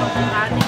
了我们。